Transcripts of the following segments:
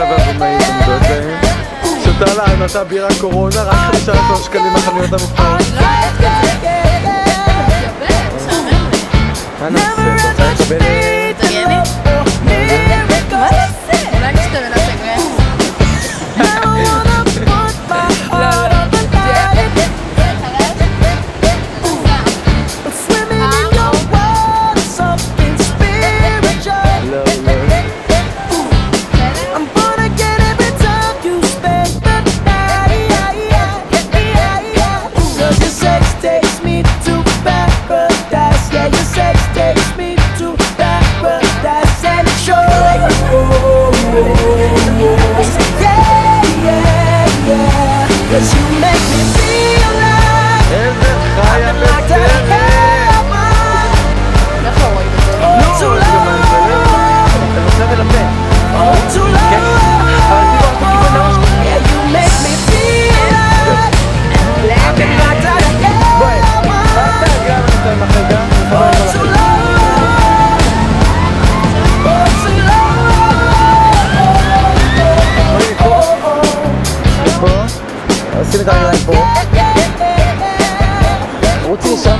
והזומאים, אני דואג להם. שותה לה, נתה בירה קורונה, רק 15 שקלים החנויות המוכרות.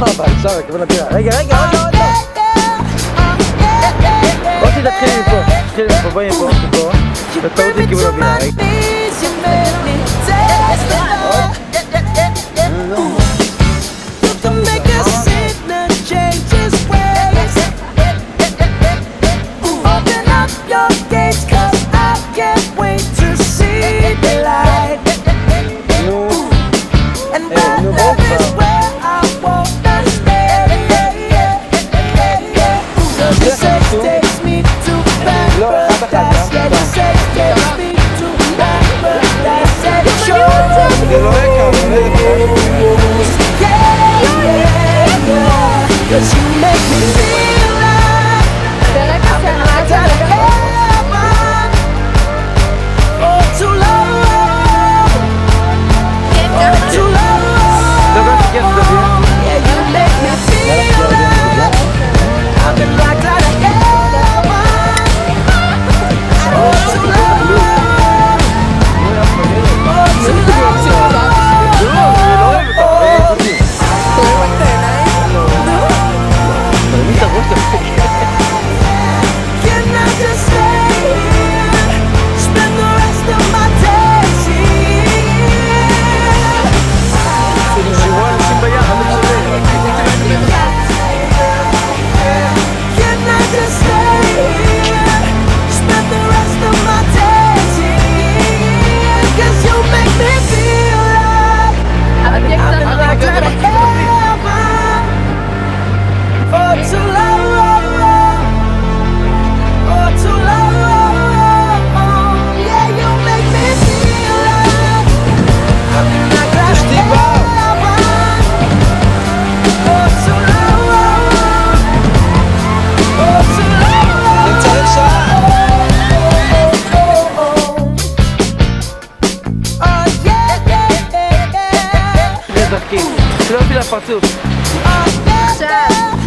Sarah, רגע, רגע, רגע, עוד פעם. בואי תתחילי מפה, תתחילי מפה, בואי מפה, מפה. בטעות היא קיבלה בירה, רגע. Hey, no, no, no. don't la partir aussi. two.